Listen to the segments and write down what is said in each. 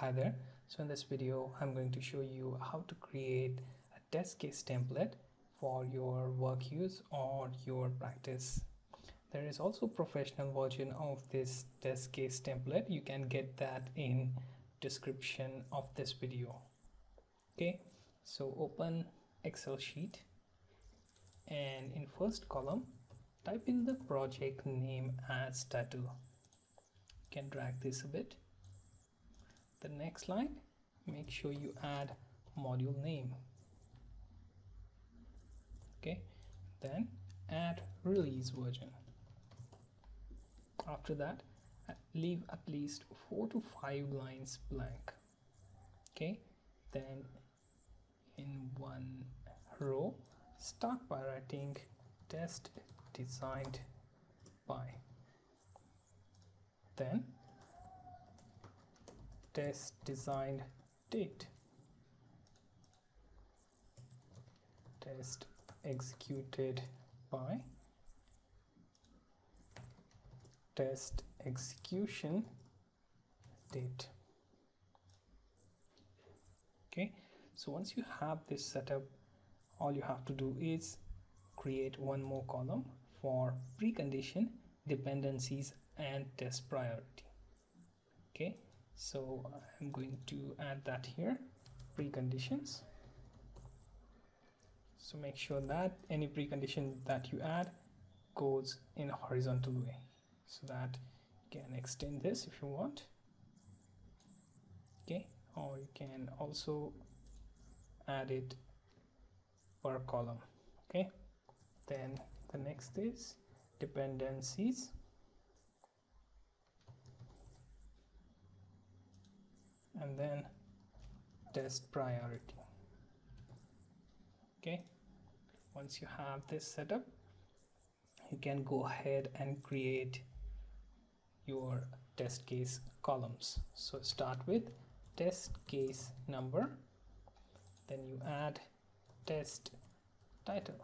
Hi there. So in this video, I'm going to show you how to create a test case template for your work use or your practice. There is also professional version of this test case template. You can get that in description of this video. Okay, so open Excel sheet and in first column, type in the project name as title. You can drag this a bit the next line make sure you add module name. Okay then add release version. After that leave at least four to five lines blank. Okay then in one row start by writing test designed by. Then test designed date. Test executed by. Test execution date. Okay so once you have this setup all you have to do is create one more column for precondition dependencies and test priority. Okay so I'm going to add that here preconditions so make sure that any precondition that you add goes in a horizontal way. So that you can extend this if you want. Okay or you can also add it per column. Okay then the next is dependencies and then test priority. Okay once you have this setup you can go ahead and create your test case columns. So start with test case number then you add test title.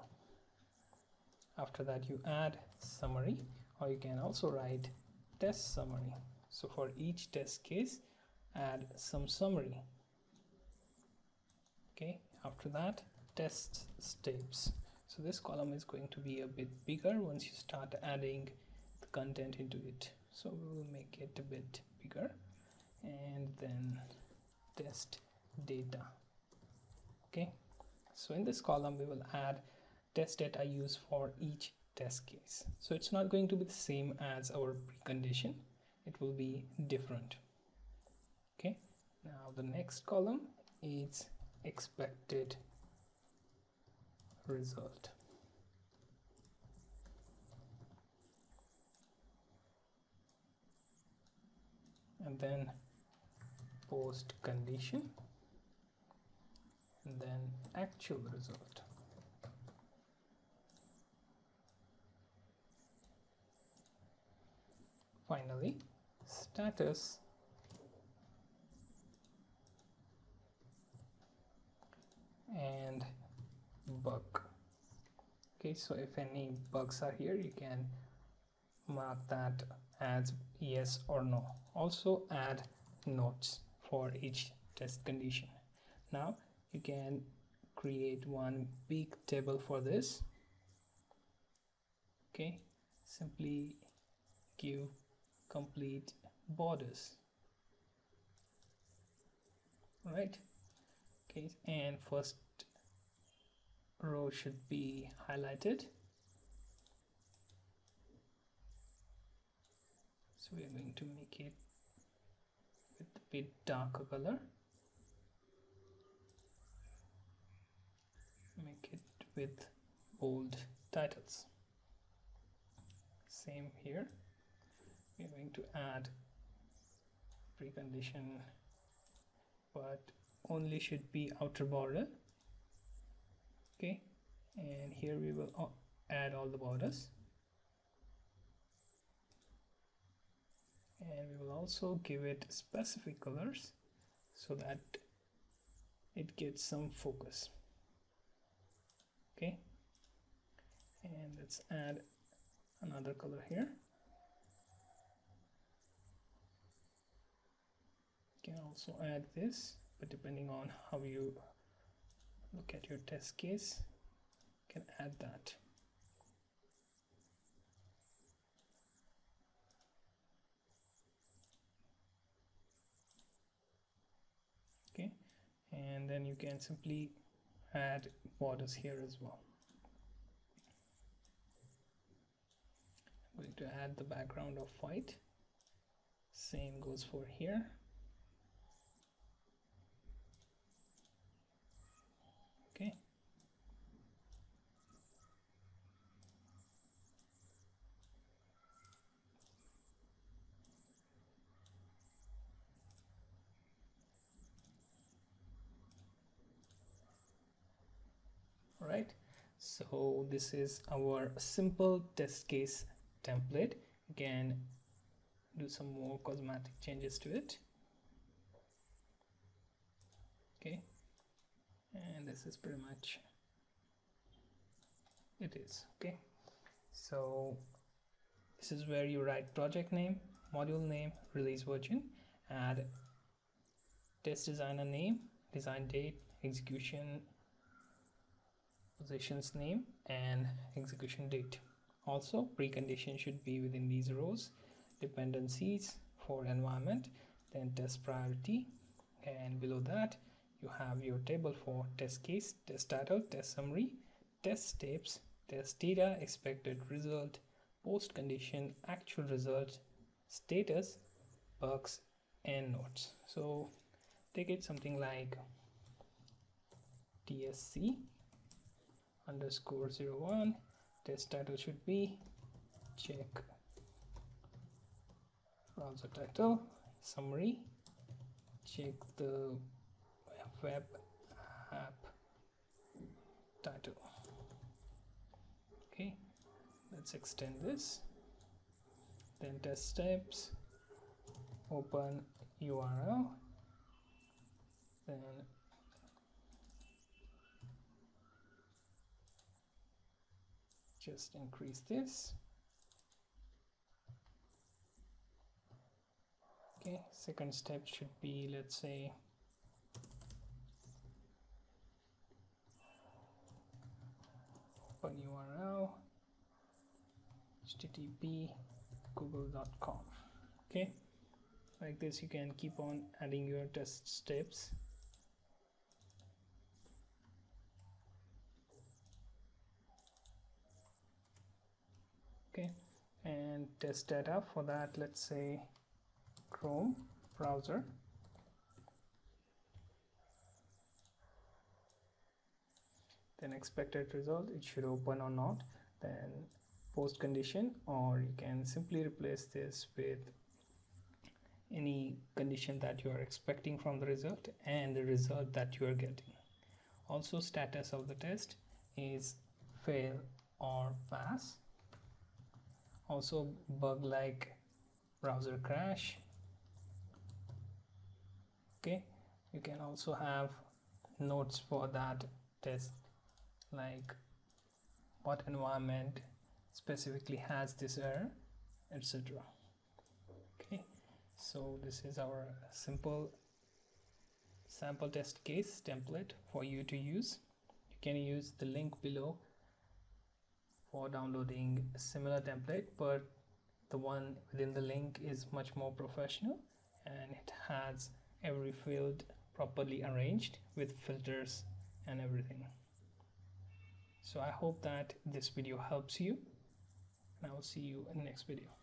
After that you add summary or you can also write test summary. So for each test case add some summary. Okay after that test steps. So this column is going to be a bit bigger once you start adding the content into it. So we will make it a bit bigger. And then test data. Okay so in this column we will add test data used for each test case. So it's not going to be the same as our precondition. It will be different now the next column is expected result. And then post condition. And then actual result. Finally status and bug okay so if any bugs are here you can mark that as yes or no. Also add notes for each test condition. Now you can create one big table for this. Okay simply give complete borders. Right okay and first row should be highlighted. So we are going to make it with a bit darker color. Make it with bold titles. Same here. We're going to add precondition but only should be outer border. Okay and here we will oh, add all the borders. And we will also give it specific colors so that it gets some focus. Okay and let's add another color here. You can also add this but depending on how you look at your test case you can add that. Okay and then you can simply add borders here as well. I'm going to add the background of white. Same goes for here okay all right so this is our simple test case template. You can do some more cosmetic changes to it. Okay. And this is pretty much it is. Okay. So this is where you write project name module name release version add test designer name design date execution positions name and execution date. Also precondition should be within these rows. Dependencies for environment then test priority and below that you have your table for test case test title test summary test steps test data expected result post condition actual result status bugs and notes. So take it something like tsc underscore 01 test title should be check. Browser title summary check the web app title. Okay let's extend this. Then test steps open url then just increase this. Okay second step should be let's say open url http google.com okay like this you can keep on adding your test steps okay and test data for that let's say chrome browser. Then expected result it should open or not. Then post condition or you can simply replace this with any condition that you are expecting from the result and the result that you are getting. Also status of the test is fail or pass also bug like browser crash. Okay you can also have notes for that test like what environment specifically has this error etc okay so this is our simple sample test case template for you to use. You can use the link below for downloading a similar template but the one within the link is much more professional and it has every field properly arranged with filters and everything. So i hope that this video helps you and i will see you in the next video